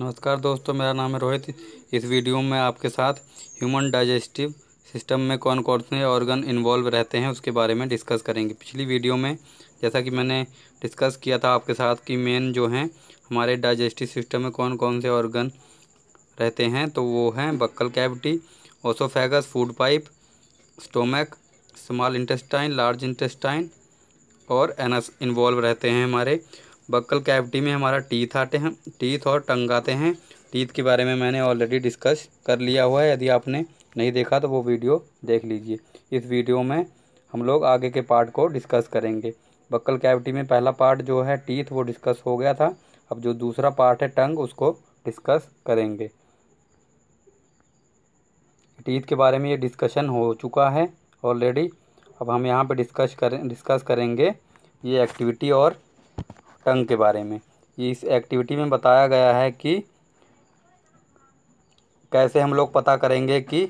नमस्कार दोस्तों, मेरा नाम है रोहित। इस वीडियो में आपके साथ ह्यूमन डाइजेस्टिव सिस्टम में कौन कौन से ऑर्गन इन्वॉल्व रहते हैं, उसके बारे में डिस्कस करेंगे। पिछली वीडियो में, जैसा कि मैंने डिस्कस किया था आपके साथ कि मेन जो हैं, हमारे डाइजेस्टिव सिस्टम में कौन कौन से ऑर्गन रहते हैं तो वो हैं buccal cavity, oesophagus food pipe, stomach, small intestine, large intestine और एनस इन्वॉल्व रहते हैं हमारे। बक्कल कैविटी में हमारा टीथ आते हैं, टीथ और टंग आते हैं। टीथ के बारे में मैंने ऑलरेडी डिस्कस कर लिया हुआ है, यदि आपने नहीं देखा तो वो वीडियो देख लीजिए। इस वीडियो में हम लोग आगे के पार्ट को डिस्कस करेंगे। बक्कल कैविटी में पहला पार्ट जो है टीथ, वो डिस्कस हो गया था। अब जो दूसरा पार्ट है टंग, उसको डिस्कस करेंगे। टीथ के बारे में ये डिस्कशन हो चुका है ऑलरेडी अब हम यहाँ पे डिस्कस करें डिस्कस करेंगे ये एक्टिविटी और टंग के बारे में। इस एक्टिविटी में बताया गया है कि कैसे हम लोग पता करेंगे कि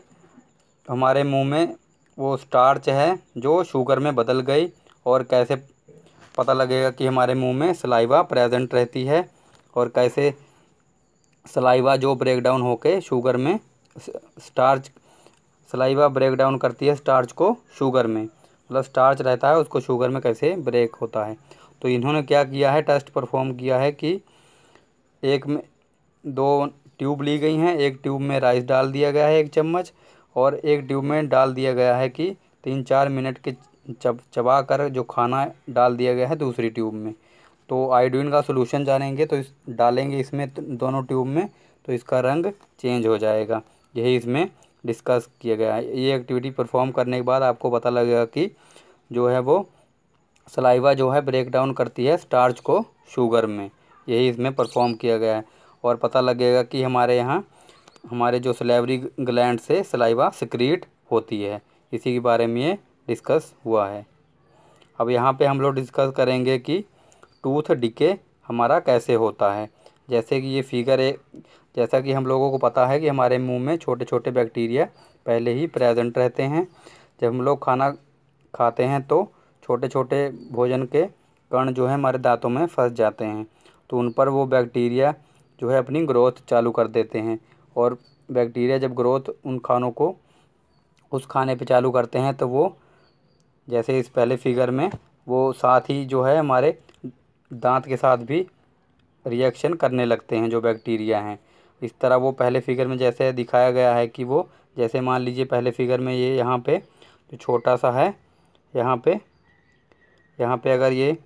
हमारे मुँह में वो स्टार्च है जो शुगर में बदल गई और कैसे पता लगेगा कि हमारे मुँह में सलाइवा प्रेजेंट रहती है और कैसे सलाइवा जो ब्रेक डाउन होके शुगर में स्टार्च सलाइवा ब्रेक डाउन करती है स्टार्च को शुगर में। मतलब स्टार्च रहता है, उसको शुगर में कैसे ब्रेक होता है। तो इन्होंने क्या किया है टेस्ट परफॉर्म किया है कि एक में दो ट्यूब ली गई हैं, एक ट्यूब में राइस डाल दिया गया है एक चम्मच और एक ट्यूब में डाल दिया गया है कि तीन चार मिनट के चब, चबा कर जो खाना डाल दिया गया है दूसरी ट्यूब में। तो आयोडीन का सोल्यूशन जानेंगे तो इस, डालेंगे इसमें दोनों ट्यूब में तो इसका रंग चेंज हो जाएगा। यही इसमें डिस्कस किया गया है। ये एक्टिविटी परफॉर्म करने के बाद आपको पता लगेगा कि जो है वो सलाइवा जो है ब्रेक डाउन करती है स्टार्च को शुगर में। यही इसमें परफॉर्म किया गया है। और पता लगेगा कि हमारे यहाँ, हमारे जो सलेवरी ग्लैंड से सलाइवा सिक्रीट होती है। इसी के बारे में ये डिस्कस हुआ है। अब यहाँ पे हम लोग डिस्कस करेंगे कि टूथ डिके हमारा कैसे होता है। जैसे कि ये फिगर एक, जैसा कि हम लोगों को पता है कि हमारे मुँह में छोटे छोटे बैक्टीरिया पहले ही प्रेजेंट रहते हैं। जब हम लोग खाना खाते हैं तो छोटे छोटे भोजन के कण जो है हमारे दांतों में फंस जाते हैं। तो उन पर वो बैक्टीरिया जो है अपनी ग्रोथ चालू कर देते हैं और बैक्टीरिया जब ग्रोथ उन खानों को उस खाने पे चालू करते हैं तो वो जैसे इस पहले फिगर में वो साथ ही जो है हमारे दांत के साथ भी रिएक्शन करने लगते हैं जो बैक्टीरिया हैं। इस तरह वो पहले फिगर में जैसे दिखाया गया है कि वो जैसे मान लीजिए पहले फिगर में ये यहाँ पे जो छोटा सा है, यहाँ पे यहाँ पे अगर ये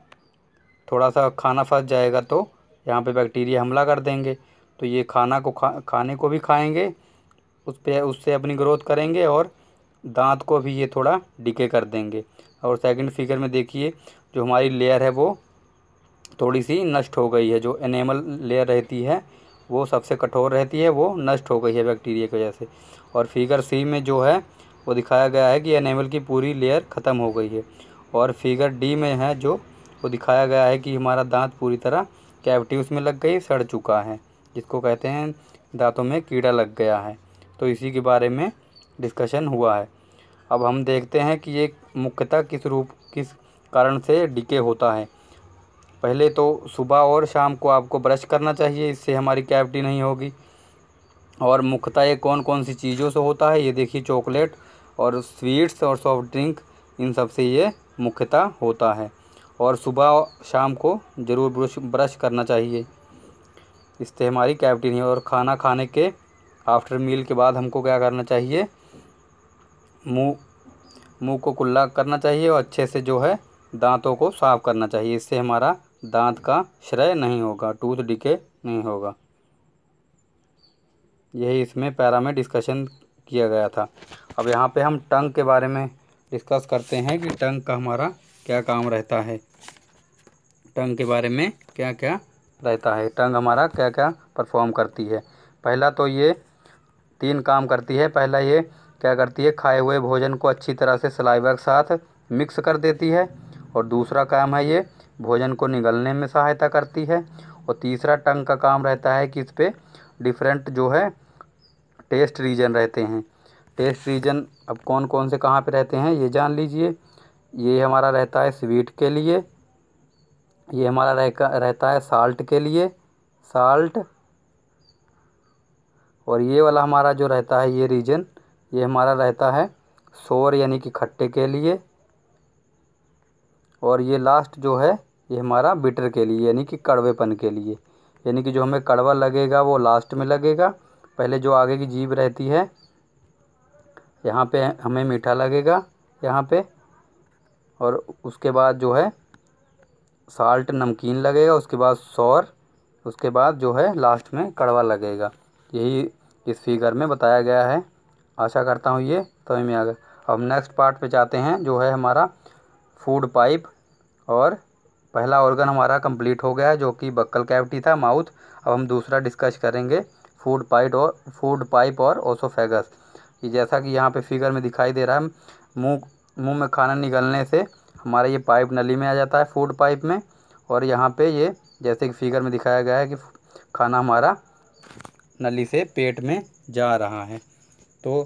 थोड़ा सा खाना फंस जाएगा तो यहाँ पे बैक्टीरिया हमला कर देंगे। तो ये खाना को खा, खाने को भी खाएँगे, उस पर उससे अपनी ग्रोथ करेंगे और दांत को भी ये थोड़ा डिके कर देंगे। और सेकंड फिगर में देखिए, जो हमारी लेयर है वो थोड़ी सी नष्ट हो गई है। जो एनेमल लेयर रहती है, वो सबसे कठोर रहती है, वो नष्ट हो गई है बैक्टीरिया की वजह से। और फिगर सी में जो है, वो दिखाया गया है कि एनेमल की पूरी लेयर ख़त्म हो गई है। और फिगर डी में है जो, वो दिखाया गया है कि हमारा दांत पूरी तरह कैविटी उसमें लग गई, सड़ चुका है, जिसको कहते हैं दांतों में कीड़ा लग गया है। तो इसी के बारे में डिस्कशन हुआ है। अब हम देखते हैं कि ये मुख्यतः किस रूप, किस कारण से डिके होता है। पहले तो सुबह और शाम को आपको ब्रश करना चाहिए, इससे हमारी कैविटी नहीं होगी। और मुख्यतः ये कौन कौन सी चीज़ों से होता है, ये देखिए चॉकलेट और स्वीट्स और सॉफ्ट ड्रिंक, इन सबसे ये मुख्यतः होता है और सुबह शाम को ज़रूर ब्रश ब्रश करना चाहिए। इससे हमारी कैविटी नहीं और खाना खाने के आफ्टर मील के बाद हमको क्या करना चाहिए? मुँह मुँह को कुल्ला करना चाहिए और अच्छे से जो है दांतों को साफ़ करना चाहिए। इससे हमारा दांत का श्रय नहीं होगा टूथ डिके नहीं होगा। यही इसमें पैरा में डिस्कशन किया गया था। अब यहाँ पे हम टंग के बारे में डिस्कस करते हैं कि टंग का हमारा क्या काम रहता है। टंग के बारे में क्या क्या रहता है। टंग हमारा क्या क्या परफॉर्म करती है। पहला तो ये तीन काम करती है। पहला ये क्या करती है? खाए हुए भोजन को अच्छी तरह से सलाइवा के साथ मिक्स कर देती है। और दूसरा काम है ये भोजन को निगलने में सहायता करती है। और तीसरा टंग का काम रहता है कि इस पर डिफरेंट जो है टेस्ट रीजन रहते हैं। टेस्ट रीजन अब कौन कौन से कहाँ पे रहते हैं, ये जान लीजिए। ये हमारा रहता है स्वीट के लिए, ये हमारा रहता है साल्ट के लिए, साल्ट। और ये वाला हमारा जो रहता है, ये रीजन, ये हमारा रहता है सोर, यानी कि खट्टे के लिए। और ये लास्ट जो है, ये हमारा बिटर के लिए, यानी कि कड़वेपन के लिए। यानी कि जो हमें कड़वा लगेगा, वो लास्ट में लगेगा। पहले जो आगे की जीभ रहती है यहाँ पे हमें मीठा लगेगा, यहाँ पे। और उसके बाद जो है साल्ट नमकीन लगेगा, उसके बाद सौर, उसके बाद जो है लास्ट में कड़वा लगेगा। यही इस फिगर में बताया गया है। आशा करता हूँ ये समझ में आ गया। अब नेक्स्ट पार्ट पे जाते हैं, जो है हमारा फ़ूड पाइप और पहला ऑर्गन हमारा कंप्लीट हो गया है, जो कि बक्कल कैविटी था माउथ अब हम दूसरा डिस्कस करेंगे फ़ूड पाइप और फ़ूड पाइप और ओसोफेगस कि जैसा कि यहाँ पे फिगर में दिखाई दे रहा है, मुँह मुँह में खाना निकलने से हमारा ये पाइप नली में आ जाता है, फ़ूड पाइप में। और यहाँ पे ये, जैसे कि फिगर में दिखाया गया है कि खाना हमारा नली से पेट में जा रहा है। तो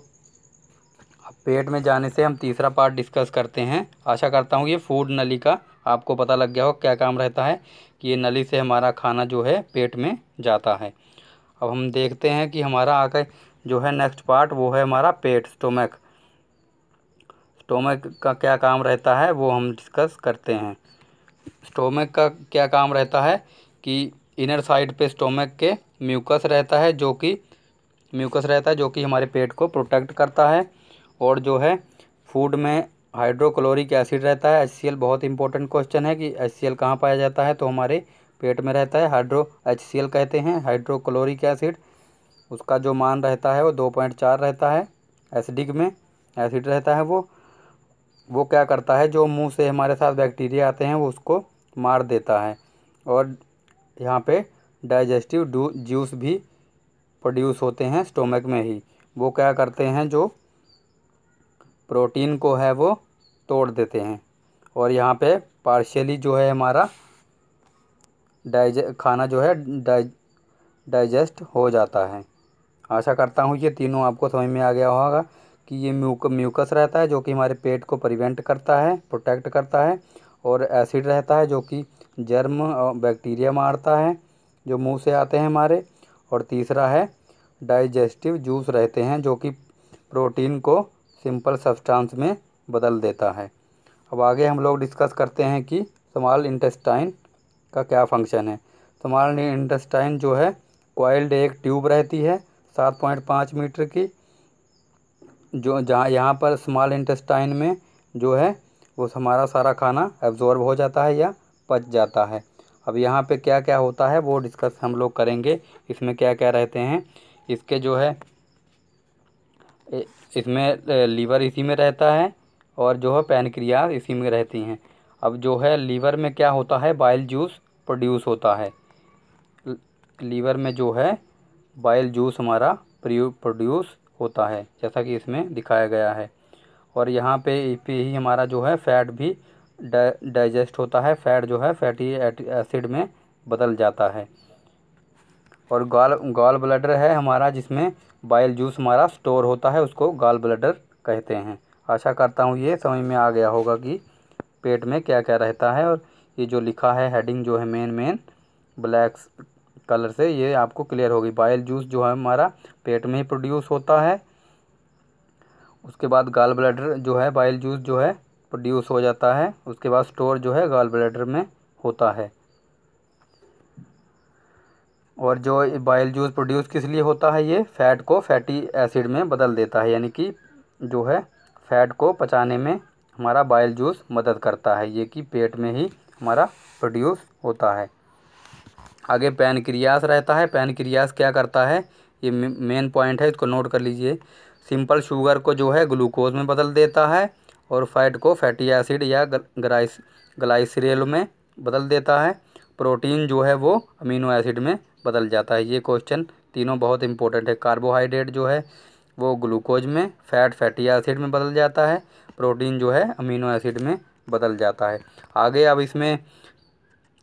पेट में जाने से हम तीसरा पार्ट डिस्कस करते हैं। आशा करता हूँ ये फ़ूड नली का आपको पता लग गया हो, क्या काम रहता है कि ये नली से हमारा खाना जो है पेट में जाता है। अब हम देखते हैं कि हमारा आगे जो है नेक्स्ट पार्ट वो है हमारा पेट स्टोमक स्टोमक का क्या काम रहता है, वो हम डिस्कस करते हैं. स्टोमक का क्या काम रहता है कि इनर साइड पे स्टोमक के म्यूकस रहता है, जो कि म्यूकस रहता है, जो कि हमारे पेट को प्रोटेक्ट करता है. और जो है फ़ूड में हाइड्रोक्लोरिक एसिड रहता है. एच बहुत इंपॉर्टेंट क्वेश्चन है कि एच सी कहाँ पाया जाता है तो हमारे पेट में रहता है. हाइड्रो एच कहते हैं हाइड्रोक्लोरिक एसिड उसका जो मान रहता है वो दो पॉइंट चार रहता है, एसिडिक में एसिड रहता है वो। वो क्या करता है, जो मुँह से हमारे साथ बैक्टीरिया आते हैं वो उसको मार देता है। और यहाँ पे डाइजेस्टिव जूस भी प्रोड्यूस होते हैं स्टोमक में ही। वो क्या करते हैं, जो प्रोटीन को है वो तोड़ देते हैं। और यहाँ पे पार्शियली जो है हमारा डाइजे, खाना जो है डाइ, डाइजेस्ट हो जाता है। आशा करता हूँ ये तीनों आपको समझ में आ गया होगा कि ये म्यूक, म्यूकस रहता है जो कि हमारे पेट को प्रिवेंट करता है, प्रोटेक्ट करता है और एसिड रहता है जो कि जर्म बैक्टीरिया मारता है, जो मुँह से आते हैं हमारे। और तीसरा है, डाइजेस्टिव जूस रहते हैं जो कि प्रोटीन को सिंपल सब्सटेंस में बदल देता है। अब आगे हम लोग डिस्कस करते हैं कि समाल इंटेस्टाइन का क्या फ़ंक्शन है। समाल इंटेस्टाइन जो है, कोइल्ड एक ट्यूब रहती है सात पॉइंट पाँच मीटर की, जो जहाँ, यहाँ पर स्मॉल इंटेस्टाइन में जो है, वो हमारा सारा खाना एब्जॉर्ब हो जाता है या पच जाता है। अब यहाँ पे क्या क्या होता है, वो डिस्कस हम लोग करेंगे। इसमें क्या क्या रहते हैं, इसके जो है इसमें लीवर इसी में रहता है और जो है पैनक्रियाज इसी में रहती हैं। अब जो है लीवर में क्या होता है बाइल जूस प्रोड्यूस होता है। लीवर में जो है बाइल जूस हमारा प्रोड्यूस होता है, जैसा कि इसमें दिखाया गया है। और यहाँ पे पे ही हमारा जो है फैट भी डाइजेस्ट होता है फैट जो है फैटी एसिड में बदल जाता है। और गाल गाल ब्लडर है हमारा, जिसमें बाइल जूस हमारा स्टोर होता है, उसको गाल ब्लडर कहते हैं। आशा करता हूँ ये समझ में आ गया होगा कि पेट में क्या क्या रहता है, और ये जो लिखा है हेडिंग जो है मेन मेन ब्लैक कलर से ये आपको क्लियर होगी। बाइल जूस जो है हमारा पेट में ही प्रोड्यूस होता है। उसके बाद गाल ब्लैडर जो है बाइल जूस जो है प्रोड्यूस हो जाता है। उसके बाद स्टोर जो है गाल ब्लैडर में होता है। और जो बाइल जूस प्रोड्यूस किस लिए होता है ये? फैट को फैटी एसिड में बदल देता है। यानी कि जो है फैट को पचाने में हमारा बाइल जूस मदद करता है। ये कि पेट में ही हमारा प्रोड्यूस होता है। आगे पैनक्रियास रहता है पैनक्रियास क्या करता है? ये मेन पॉइंट है, इसको नोट कर लीजिए। सिंपल शुगर को जो है ग्लूकोज में बदल देता है और फैट को फैटी एसिड या ग्लाइस ग्लाइसरेल में बदल देता है। प्रोटीन जो है, वो अमीनो एसिड में बदल जाता है। ये क्वेश्चन तीनों बहुत इंपॉर्टेंट है। कार्बोहाइड्रेट जो है, वो ग्लूकोज में फैट फैटी एसिड में बदल जाता है। प्रोटीन जो है अमीनो एसिड में बदल जाता है। आगे अब इसमें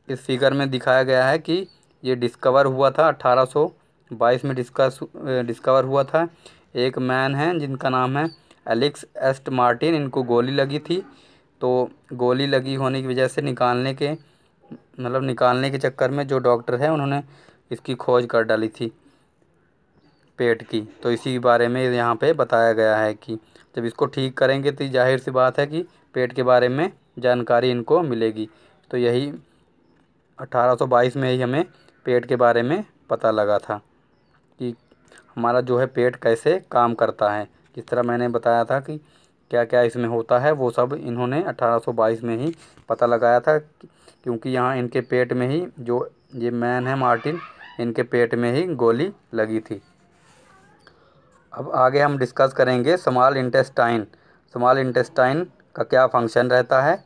इस फिगर में दिखाया गया है कि ये डिस्कवर हुआ था 1822 में डिस्कस डिस्कवर हुआ था। एक मैन है, जिनका नाम है एलिक्स एस्ट मार्टिन। इनको गोली लगी थी। तो गोली लगी होने की वजह से निकालने के मतलब निकालने के चक्कर में जो डॉक्टर है, उन्होंने इसकी खोज कर डाली थी पेट की। तो इसी बारे में यहाँ पे बताया गया है कि जब इसको ठीक करेंगे तो ज़ाहिर सी बात है कि पेट के बारे में जानकारी इनको मिलेगी। तो यही 1822 में ही हमें पेट के बारे में पता लगा था कि हमारा जो है पेट कैसे काम करता है। जिस तरह मैंने बताया था कि क्या क्या इसमें होता है, वो सब इन्होंने 1822 में ही पता लगाया था क्योंकि यहाँ इनके पेट में ही जो ये मैन है मार्टिन, इनके पेट में ही गोली लगी थी। अब आगे हम डिस्कस करेंगे स्मॉल इंटेस्टाइन। स्मॉल इंटेस्टाइन का क्या फ़ंक्शन रहता है?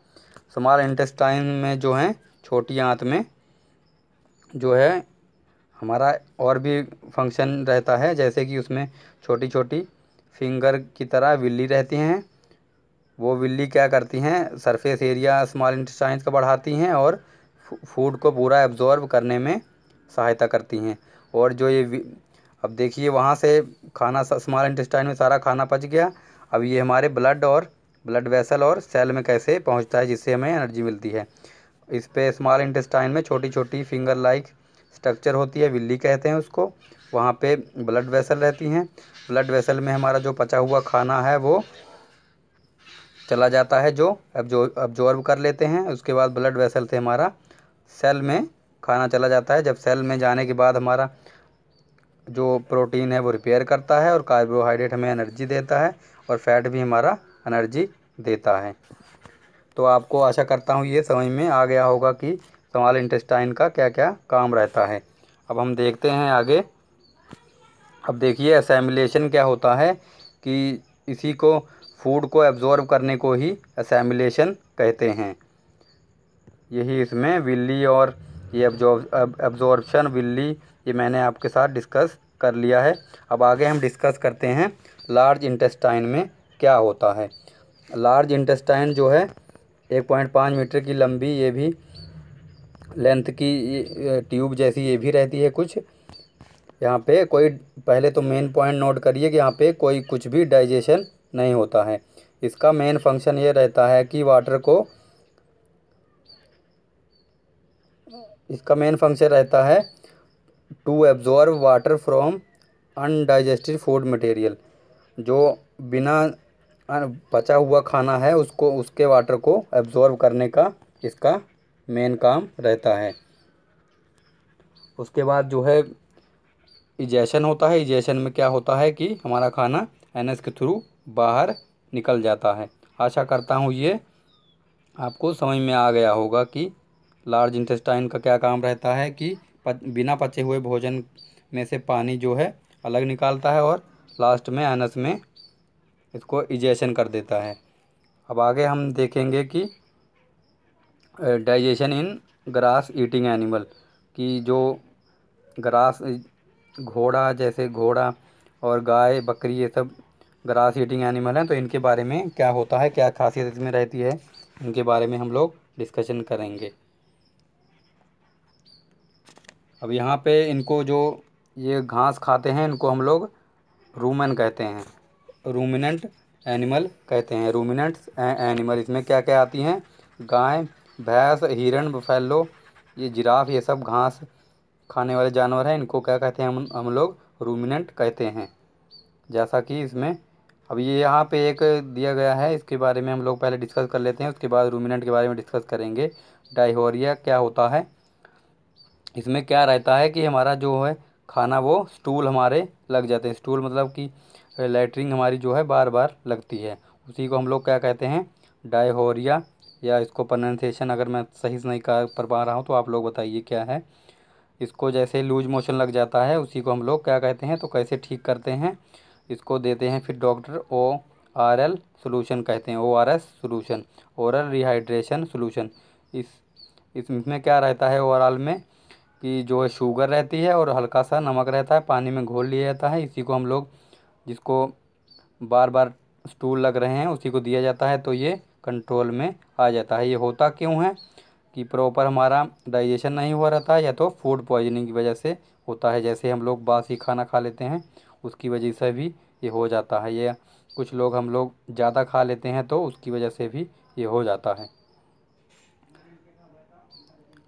स्मॉल इंटेस्टाइन में जो है छोटी आंत में जो है हमारा और भी फ़ंक्शन रहता है, जैसे कि उसमें छोटी छोटी फिंगर की तरह विल्ली रहती हैं। वो विल्ली क्या करती हैं? सरफेस एरिया स्मॉल इंटेस्टाइन का बढ़ाती हैं और फ़ूड को पूरा एब्जॉर्ब करने में सहायता करती हैं। और जो ये अब देखिए, वहाँ से खाना स्मॉल इंटेस्टाइन में सारा खाना पच गया। अब ये हमारे ब्लड और ब्लड वेसल और सेल में कैसे पहुँचता है, जिससे हमें एनर्जी मिलती है। इस पे स्मॉल इंटेस्टाइन में छोटी छोटी फिंगर लाइक स्ट्रक्चर होती है, विल्ली कहते हैं उसको। वहाँ पे ब्लड वेसल रहती हैं। ब्लड वेसल में हमारा जो पचा हुआ खाना है, वो चला जाता है, जो अब्जॉर्ब कर लेते हैं। उसके बाद ब्लड वेसल से हमारा सेल में खाना चला जाता है। जब सेल में जाने के बाद हमारा जो प्रोटीन है, वो रिपेयर करता है और कार्बोहाइड्रेट हमें एनर्जी देता है और फैट भी हमारा एनर्जी देता है। तो आपको आशा करता हूँ ये समझ में आ गया होगा कि स्मॉल इंटेस्टाइन का क्या क्या काम रहता है। अब हम देखते हैं आगे। अब देखिए असेमिलेशन क्या होता है कि इसी को फ़ूड को एब्जॉर्ब करने को ही असेमिलेशन कहते हैं। यही इसमें विल्ली और ये एब्जॉर्बशन विल्ली ये मैंने आपके साथ डिस्कस कर लिया है। अब आगे हम डिस्कस करते हैं लार्ज इंटेस्टाइन में क्या होता है। लार्ज इंटेस्टाइन जो है एक पॉइंट पाँच मीटर की लंबी ये भी लेंथ की ट्यूब जैसी ये भी रहती है कुछ। यहाँ पे कोई, पहले तो मेन पॉइंट नोट करिए कि यहाँ पे कोई कुछ भी डाइजेशन नहीं होता है। इसका मेन फ़ंक्शन ये रहता है कि वाटर को, इसका मेन फ़ंक्शन रहता है to absorb water from undigested food material, जो बिना बचा हुआ खाना है, उसको, उसके वाटर को एब्जॉर्ब करने का इसका मेन काम रहता है। उसके बाद जो है इजेशन होता है। इजेशन में क्या होता है कि हमारा खाना एनएस के थ्रू बाहर निकल जाता है। आशा करता हूँ ये आपको समझ में आ गया होगा कि लार्ज इंटेस्टाइन का क्या काम रहता है कि बिना पचे हुए भोजन में से पानी जो है अलग निकालता है और लास्ट में एनस में इसको इजेशन कर देता है। अब आगे हम देखेंगे कि digestion in grass eating animal कि जो ग्रास, घोड़ा जैसे घोड़ा और गाय, बकरी ये सब ग्रास ईटिंग एनिमल हैं तो इनके बारे में क्या होता है, क्या खासियत इसमें रहती है, इनके बारे में हम लोग डिस्कशन करेंगे। अब यहाँ पे इनको जो ये घास खाते हैं, इनको हम लोग रूमन कहते हैं। रूमिनेंट एनिमल कहते हैं। रूमिनेंट एनिमल इसमें क्या क्या आती हैं? गाय, भैंस, हिरण बफेलो ये जिराफ, ये सब घास खाने वाले जानवर हैं। इनको क्या कहते हैं हम हम लोग? रूमिनेंट कहते हैं। जैसा कि इसमें, अब ये यहाँ पे एक दिया गया है, इसके बारे में हम लोग पहले डिस्कस कर लेते हैं, उसके बाद रूमिनेंट के बारे में डिस्कस करेंगे। डाइहोरिया क्या होता है? इसमें क्या रहता है कि हमारा जो है, खाना वो स्टूल हमारे लग जाते हैं। स्टूल मतलब कि लेटरिंग हमारी जो है बार बार लगती है। उसी को हम लोग क्या कहते हैं? डायहोरिया या इसको प्रोनाउंसिएशन अगर मैं सही से नहीं कर पा रहा हूँ तो आप लोग बताइए क्या है? इसको जैसे लूज मोशन लग जाता है, उसी को हम लोग क्या कहते हैं? तो कैसे ठीक करते हैं? इसको देते हैं फिर doctor O R L solution कहते हैं। O R S solution oral rehydration solution इस, इसमें क्या रहता है ओवरऑल में? कि जो है शुगर रहती है और हल्का सा नमक रहता है, पानी में घोल लिया जाता है। इसी को हम लोग जिसको बार बार स्टूल लग रहे हैं, उसी को दिया जाता है तो ये कंट्रोल में आ जाता है। ये होता क्यों है कि प्रॉपर हमारा डाइजेशन नहीं हुआ रहता है या तो फ़ूड पॉइजनिंग की वजह से होता है। जैसे हम लोग बासी खाना खा लेते हैं, उसकी वजह से भी ये हो जाता है। ये कुछ लोग हम लोग ज़्यादा खा लेते हैं तो उसकी वजह से भी ये हो जाता है।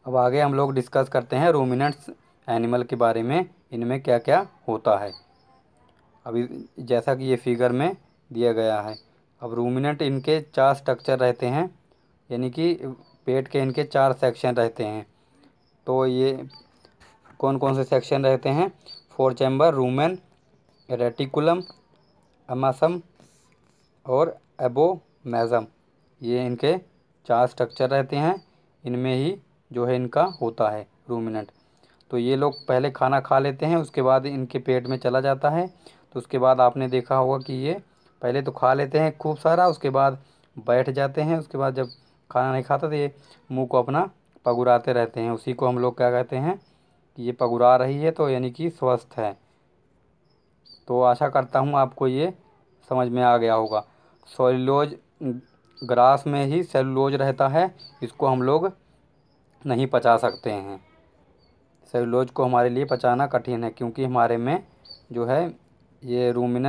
अब आगे हम लोग डिस्कस करते हैं रूमिनेंट्स एनिमल के बारे में। इनमें क्या क्या होता है? अभी जैसा कि ये फिगर में दिया गया है। अब रूमिनेंट इनके चार स्ट्रक्चर रहते हैं, यानी कि पेट के इनके चार सेक्शन रहते हैं। तो ये कौन कौन से सेक्शन रहते हैं? Four chamber rumen reticulum omasum और एबोमेजम ये इनके चार स्ट्रक्चर रहते हैं। इनमें ही जो है इनका होता है रूमिनेंट तो ये लोग पहले खाना खा लेते हैं, उसके बाद इनके पेट में चला जाता है। तो उसके बाद आपने देखा होगा कि ये पहले तो खा लेते हैं खूब सारा, उसके बाद बैठ जाते हैं, उसके बाद जब खाना नहीं खाता तो ये मुँह को अपना पगुराते रहते हैं। उसी को हम लोग क्या कहते हैं कि ये पगुरा रही है तो यानी कि स्वस्थ है। तो आशा करता हूँ आपको ये समझ में आ गया होगा। सोलोज ग्रास में ही सेलुलोज रहता है, इसको हम लोग नहीं पचा सकते हैं। सेलुलोज को हमारे लिए पचाना कठिन है, क्योंकि हमारे में जो है ये रूमिन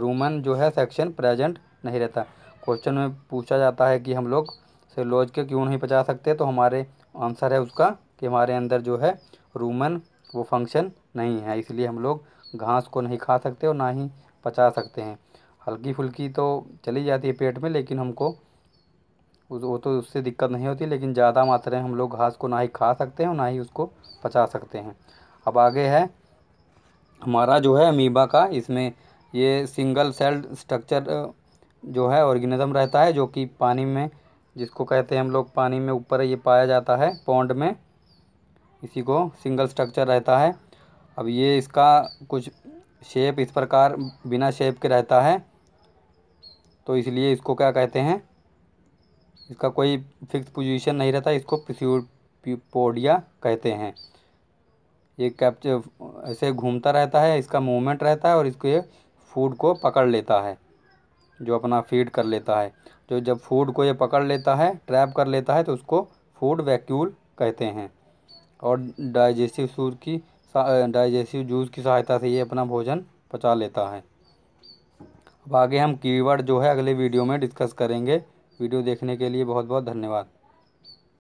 रूमन जो है सेक्शन प्रेजेंट नहीं रहता। क्वेश्चन में पूछा जाता है कि हम लोग सेलुलोज के क्यों नहीं पचा सकते? तो हमारे आंसर है उसका कि हमारे अंदर जो है रूमन वो फ़ंक्शन नहीं है, इसलिए हम लोग घास को नहीं खा सकते और ना ही पचा सकते हैं। हल्की फुल्की तो चली जाती है पेट में, लेकिन हमको वो तो उससे दिक्कत नहीं होती, लेकिन ज़्यादा मात्रा में हम लोग घास को ना ही खा सकते हैं और ना ही उसको पचा सकते हैं। अब आगे है हमारा जो है अमीबा का, इसमें ये सिंगल सेल्ड स्ट्रक्चर जो है ऑर्गेनिज्म रहता है, जो कि पानी में, जिसको कहते हैं हम लोग पानी में ऊपर ये पाया जाता है पौंड में, इसी को सिंगल स्ट्रक्चर रहता है। अब ये इसका कुछ शेप इस प्रकार बिना शेप के रहता है। तो इसलिए इसको क्या कहते हैं? इसका कोई फिक्स पोजीशन नहीं रहता, इसको पोडिया कहते हैं। ये कैप्चर ऐसे घूमता रहता है, इसका मूवमेंट रहता है और इसको ये फ़ूड को पकड़ लेता है, जो अपना फ़ीड कर लेता है। जो जब फ़ूड को ये पकड़ लेता है ट्रैप कर लेता है तो उसको फ़ूड वैक्यूल कहते हैं। और डाइजेस्टिव सूर की डाइजेस्टिव जूस की सहायता से ये अपना भोजन पचा लेता है। अब आगे हम कीवर्ड जो है अगले वीडियो में डिस्कस करेंगे। वीडियो देखने के लिए बहुत बहुत धन्यवाद।